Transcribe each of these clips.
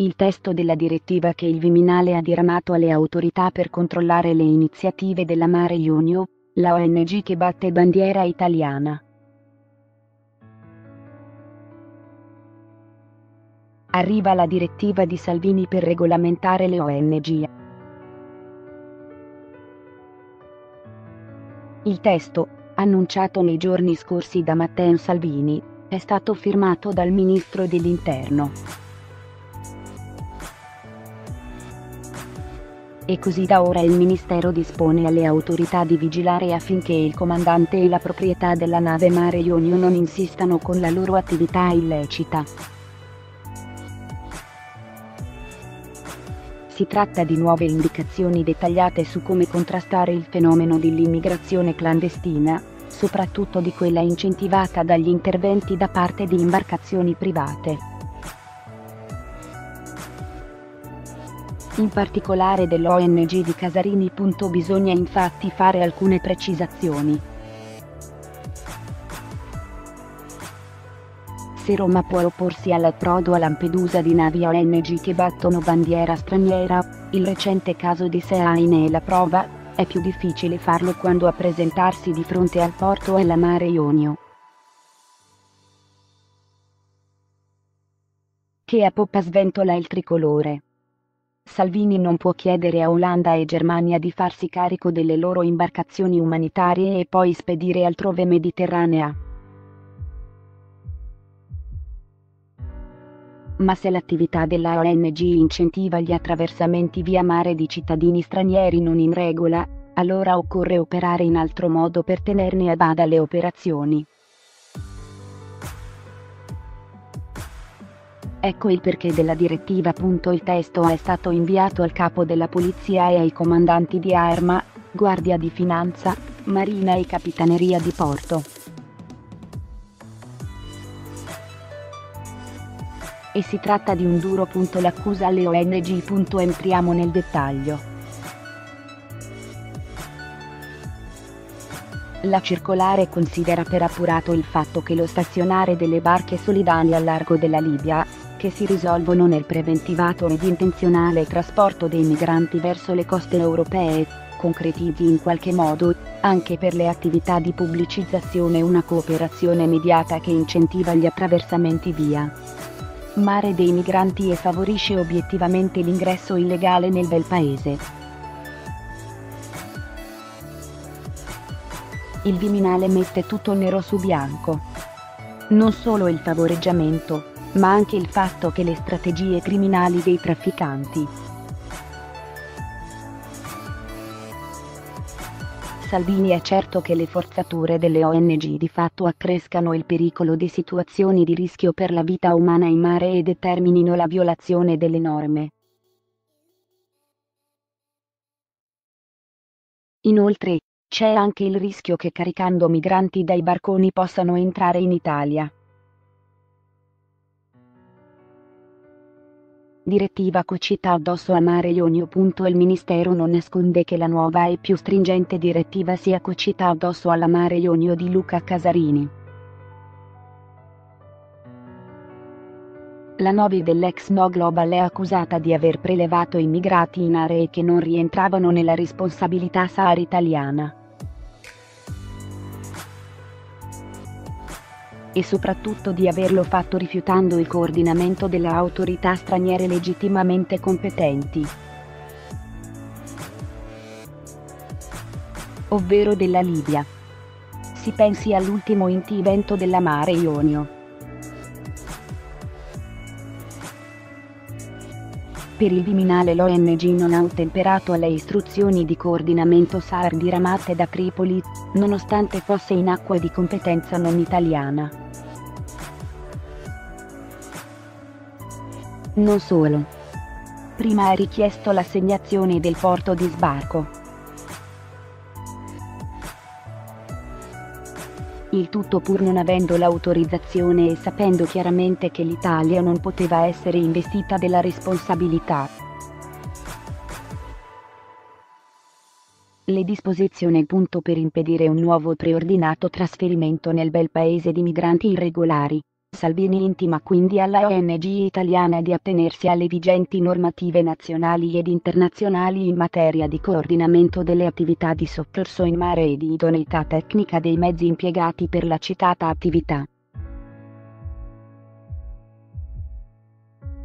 il testo della direttiva che il Viminale ha diramato alle autorità per controllare le iniziative della Mare Jonio, la ONG che batte bandiera italiana. Arriva la direttiva di Salvini per regolamentare le ONG. Il testo, annunciato nei giorni scorsi da Matteo Salvini, è stato firmato dal Ministro dell'Interno. E così da ora il Ministero dispone alle autorità di vigilare affinché il comandante e la proprietà della nave Mare Ionio non insistano con la loro attività illecita. Si tratta di nuove indicazioni dettagliate su come contrastare il fenomeno dell'immigrazione clandestina, soprattutto di quella incentivata dagli interventi da parte di imbarcazioni private. In particolare dell'ONG di Casarini. Bisogna infatti fare alcune precisazioni. se Roma può opporsi all'approdo a Lampedusa di navi ONG che battono bandiera straniera, il recente caso di Seai ne è la prova, è più difficile farlo quando a presentarsi di fronte al porto è la Mare Ionio. Che a poppa sventola il tricolore. Salvini non può chiedere a Olanda e Germania di farsi carico delle loro imbarcazioni umanitarie e poi spedire altrove Mediterranea. ma se l'attività della ONG incentiva gli attraversamenti via mare di cittadini stranieri non in regola, allora occorre operare in altro modo per tenerne a bada le operazioni. Ecco il perché della direttiva. Il testo è stato inviato al capo della polizia e ai comandanti di Arma, Guardia di Finanza, Marina e Capitaneria di Porto. e si tratta di un duro punto l'accusa alle ONG. Entriamo nel dettaglio. La circolare considera per appurato il fatto che lo stazionare delle barche solidali al largo della Libia, che si risolvono nel preventivato ed intenzionale trasporto dei migranti verso le coste europee, concretizzi in qualche modo, anche per le attività di pubblicizzazione una cooperazione immediata che incentiva gli attraversamenti via mare dei migranti e favorisce obiettivamente l'ingresso illegale nel bel paese. Il Viminale mette tutto nero su bianco. Non solo il favoreggiamento, ma anche il fatto che le strategie criminali dei trafficanti, Salvini è certo che le forzature delle ONG di fatto accrescano il pericolo di situazioni di rischio per la vita umana in mare e determinino la violazione delle norme. Inoltre, c'è anche il rischio che caricando migranti dai barconi possano entrare in Italia. Direttiva Cocita addosso a Mare Ionio. Il Ministero non nasconde che la nuova e più stringente direttiva sia cocita addosso alla Mare Ionio di Luca Casarini. La Novi dell'ex No Global è accusata di aver prelevato immigrati in aree che non rientravano nella responsabilità SAR italiana. E soprattutto di averlo fatto rifiutando il coordinamento delle autorità straniere legittimamente competenti. Ovvero della Libia. Si pensi all'ultimo intervento della Mare Ionio. Per il Viminale l'ONG non ha ottemperato alle istruzioni di coordinamento SAR diramate da Tripoli, nonostante fosse in acqua di competenza non italiana. Non solo. Prima ha richiesto l'assegnazione del porto di sbarco. Il tutto pur non avendo l'autorizzazione e sapendo chiaramente che l'Italia non poteva essere investita della responsabilità. Le disposizioni punto per impedire un nuovo preordinato trasferimento nel bel paese di migranti irregolari. Salvini intima quindi alla ONG italiana di attenersi alle vigenti normative nazionali ed internazionali in materia di coordinamento delle attività di soccorso in mare e di idoneità tecnica dei mezzi impiegati per la citata attività.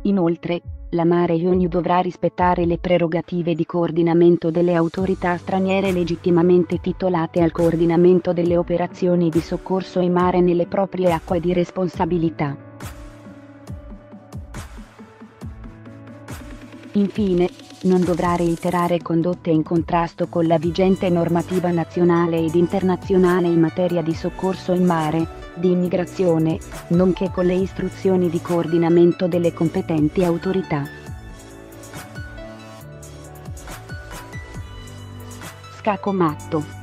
Inoltre, la Mare Jonio dovrà rispettare le prerogative di coordinamento delle autorità straniere legittimamente titolate al coordinamento delle operazioni di soccorso in mare nelle proprie acque di responsabilità. Infine, non dovrà reiterare condotte in contrasto con la vigente normativa nazionale ed internazionale in materia di soccorso in mare, di immigrazione, nonché con le istruzioni di coordinamento delle competenti autorità. Scacco matto